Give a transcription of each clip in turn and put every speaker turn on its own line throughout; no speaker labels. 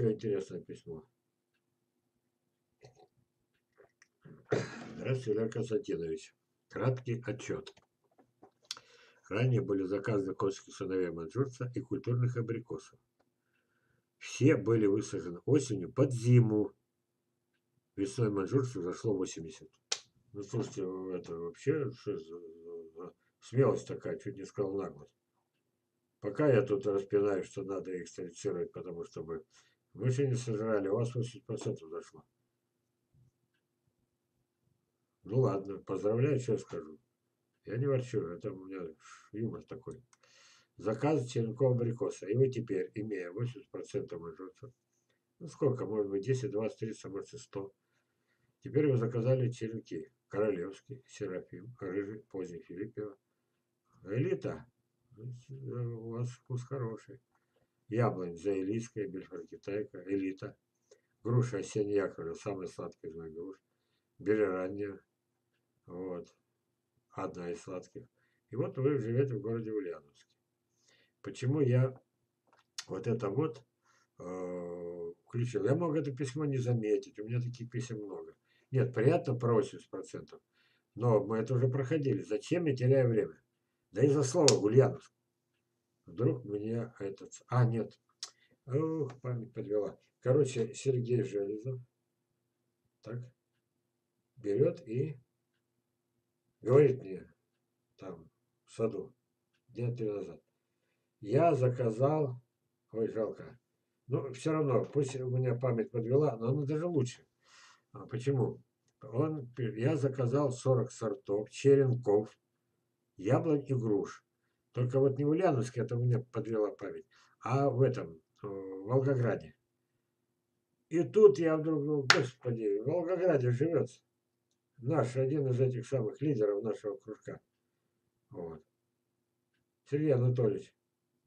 еще интересное письмо. Здравствуйте, Илья Константинович. Краткий отчет. Ранее были заказаны косточки сыновей манжурца и культурных абрикосов. Все были высажены осенью под зиму. Весной манжурцу зашло 80. Ну, слушайте, это вообще смелость такая, чуть не сказал наглость. Пока я тут распинаю, что надо их столицировать, потому что мы выше не сожрали, у вас 80% зашло. Ну ладно, поздравляю, что скажу. Я не ворчу, это у меня юмор такой. Заказ черенков абрикоса. И вы теперь, имея 80% мажорцев, ну сколько, может быть, 10, 20, 30, а может и 100. Теперь вы заказали черенки. Королевский, Серафим, Рыжий, Поздний Филиппева. Элита. У вас вкус хороший. Яблонь, Заилийская, Бельфор Китайка, Элита. Груша осенняя Яковлева, самая сладкая из моих груш. Бери ранняя. Вот. Одна из сладких. И вот вы живете в городе Ульяновске. Почему я вот это вот э, включил? Я мог это письмо не заметить. У меня таких писем много. Нет, приятно про 80%. Но мы это уже проходили. Зачем я теряю время? Да из-за слова Ульяновск. Вдруг мне этот... А, нет. Ух, память подвела. Короче, Сергей Железов. Так. Берет и говорит мне там в саду, дня три назад. Я заказал, ой, жалко, ну, все равно, пусть у меня память подвела, но она даже лучше. А почему? Он, я заказал 40 сортов, черенков, яблонь и груш. Только вот не в Ульяновске, это меня подвела память, а в этом, в Волгограде. И тут я вдруг, ну, господи, в Волгограде живет наш, один из этих самых лидеров нашего кружка. Вот. Сергей Анатольевич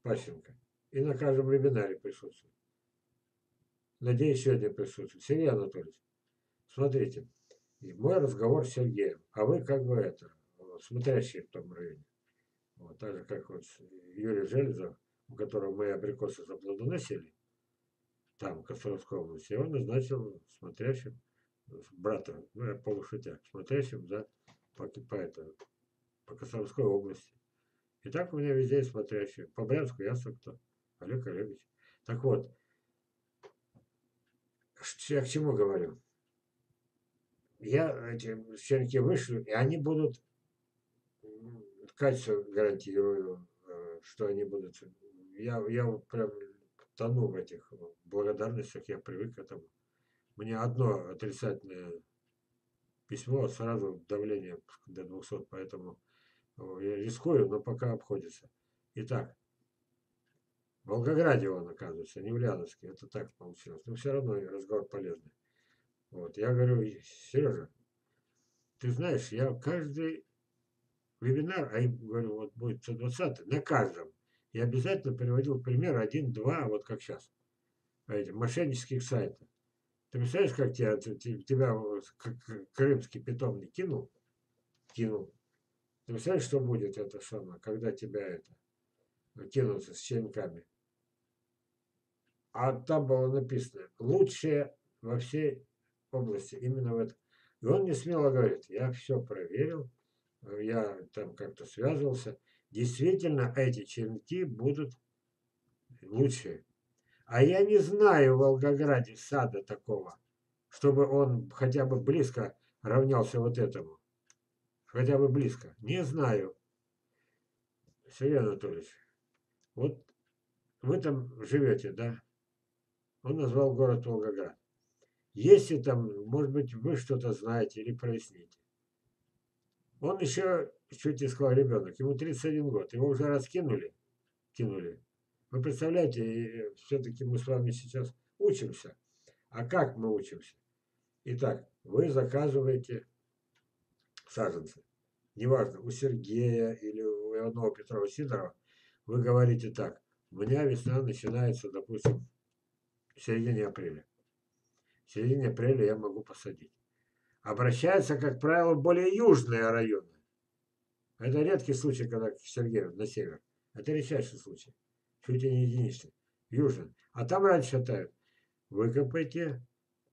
Пащенко. И на каждом вебинаре присутствует. Надеюсь, сегодня присутствует. Сергей Анатольевич, смотрите, мой разговор с Сергеем, а вы как бы это, смотрящие в том районе. Вот, так же, как вот Юрий Железов, у которого мы абрикосы заплодоносили, там, в Костромской области, он назначил смотрящим брата, ну, я полушутя, смотрящим за по, по, это, по Костромской области. И так у меня везде смотрящие. По Брянску ясно кто. Олег Олегович. Так вот, я к чему говорю? Я эти щенки вышлю, и они будут, качество гарантирую, э, что они будут. Я, я прям тону в этих благодарностях, я привык к этому. Мне одно отрицательное письмо, сразу давление до 200, поэтому я рискую, но пока обходится. Итак, в Волгограде он оказывается, не в Ульяновске. Это так получилось. Но все равно разговор полезный. Вот. Я говорю, Сережа, ты знаешь, я каждый вебинар, а им говорю, вот будет 120 на каждом, я обязательно приводил пример один-два, вот как сейчас, этих мошеннических сайтов. Ты представляешь, как тебя, тебя крымский питомник кинул? Кинул. Ты представляешь, что будет это самое, когда тебя это кинутся с щенками? А там было написано, лучшее во всей области, именно в этом. И он не смело говорит, я все проверил, я там как-то связывался. Действительно, эти черенки будут лучшие. А я не знаю в Волгограде сада такого, чтобы он хотя бы близко равнялся вот этому. Хотя бы близко. Не знаю. Сергей Анатольевич, вот вы там живете, да? Он назвал город Волгоград. Если там, может быть, вы что-то знаете или проясните. Он еще, чуть не сказал ребенок, ему 31 год, его уже раскинули, кинули. Вы представляете, все-таки мы с вами сейчас учимся. А как мы учимся? Итак, вы заказываете саженцы. Неважно, у Сергея или у Иванова Петрова Сидорова, вы говорите так, у меня весна начинается, допустим, в середине апреля. В середине апреля я могу посадить. Обращаются, как правило, в более южные районы. Это редкий случай, когда к Сергею на север. Это редчайший случай. Чуть ли не единичный. Южный. А там раньше считают. выкопайте,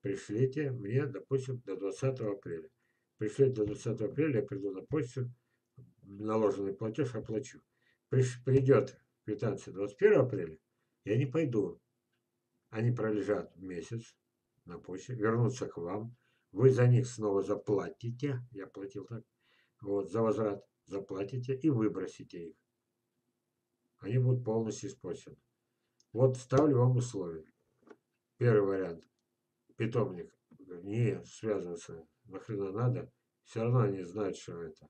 пришлите мне, допустим, до 20 апреля. Пришлите до 20 апреля, я приду на почту, наложенный платеж оплачу. Приш, придет квитанция 21 апреля, я не пойду. Они пролежат месяц на почте, вернутся к вам. Вы за них снова заплатите, я платил так, вот, за возврат заплатите и выбросите их. Они будут полностью испорчены. Вот ставлю вам условия. Первый вариант. Питомник не связываться нахрена надо. Все равно они знают, что это.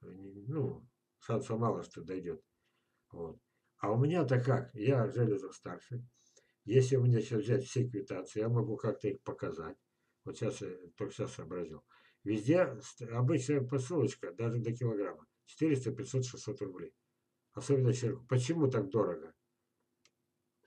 Ну, шанса мало, что дойдет. Вот. А у меня-то как? Я Железов старший. Если у меня сейчас взять все квитанции, я могу как-то их показать. Вот сейчас я только сейчас сообразил. Везде обычная посылочка, даже до килограмма. 400, 500, 600 рублей. Особенно человеку. Почему так дорого?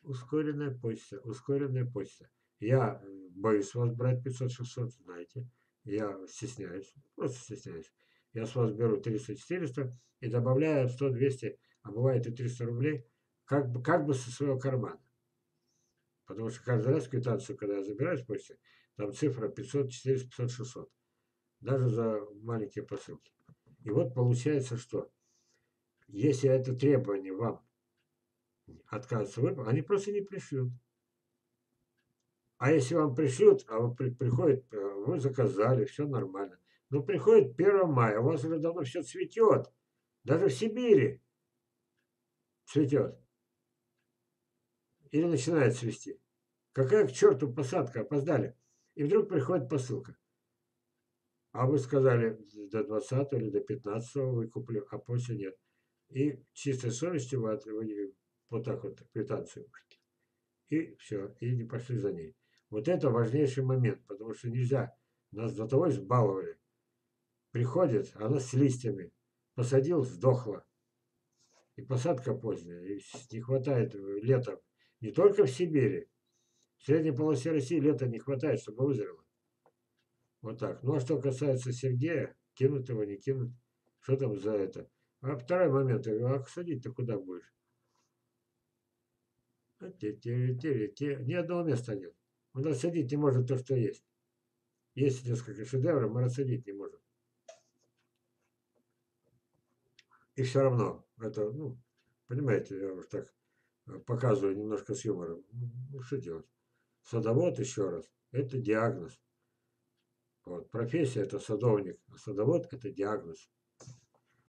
Ускоренная почта, ускоренная почта. Я э, боюсь вас брать 500-600, знаете. Я стесняюсь, просто стесняюсь. Я с вас беру 300-400 и добавляю 100-200, а бывает и 300 рублей, как бы, как бы со своего кармана. Потому что каждый раз квитанцию, когда я забираю с почты, там цифра 500, 400, 500, 600. Даже за маленькие посылки. И вот получается, что если это требование вам отказывается выполнить, они просто не пришлют. А если вам пришлют, а вы при, приходит, э, вы заказали, все нормально. Но приходит 1 мая, у вас уже давно все цветет. Даже в Сибири цветет. Или начинает цвести. Какая к черту посадка, опоздали. И вдруг приходит посылка. А вы сказали, до 20 или до 15 выкуплю, а после нет. И чистой совестью вы, вы вот так вот квитанцию. И все, и не пошли за ней. Вот это важнейший момент, потому что нельзя. Нас до того избаловали. Приходит, она с листьями. Посадил, сдохла. И посадка поздняя. И не хватает лета. Не только в Сибири. Средней полосе России лета не хватает, чтобы вызрело. Вот так. Ну а что касается Сергея, кинут его, не кинут. Что там за это? А второй момент. А садить-то куда будешь? А Ни одного места нет. Он рассадить не может то, что есть. Есть несколько шедевров, мы рассадить не можем. И все равно, это, ну, понимаете, я уж так э, показываю немножко с юмором. Ну, что делать? Садовод, еще раз, это диагноз. Вот, профессия – это садовник, а садовод – это диагноз.